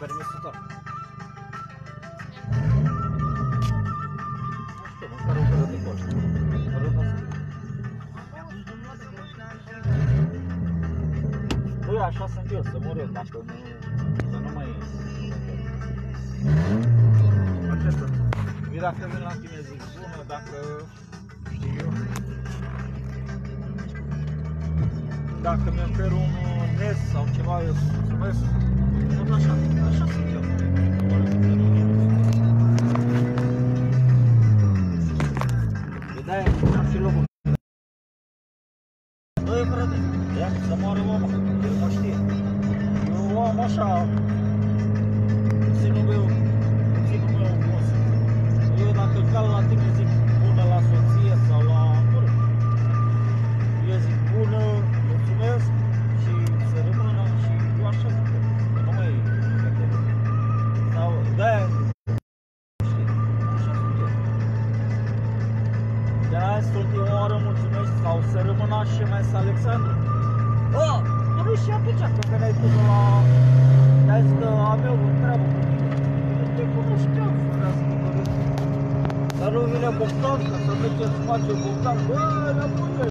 permisul tău. Nu știu, măcar o gură de gol. Fără să scriu. Băi, așa sunt eu, să mor eu dacă nu... Să nu mai... Acesta. Eu dacă vin la tine zic bună, dacă știu eu. Dacă mi ofer un NES sau ceva, eu mulțumesc. Tot așa, așa sunt eu. De de-aia am și De-aia sunt ultima oară mulțumesc sau să rămână și mai să Alexandru. Bă, tu nu și atunci când veneai tu de la... I-ai zis că am eu o treabă cu tine. Eu te cunoșteam, vreau să mă Dar nu vine Bogdan, că să mergem să facem Bogdan. Bă, la bună!